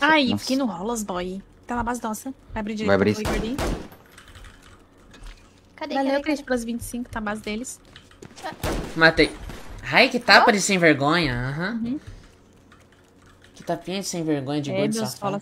Ai, Nossa. fiquei no Rolas, boy. Tá na base nossa. Vai abrir direito. Vai abrir. pro ali. Cadê, Valeu, cadê, Cris, pelas 25, tá na base deles. Matei. Ai, que tapa oh. de sem vergonha. Aham. Uhum. Que tapinha de sem vergonha de É, gordo de safado.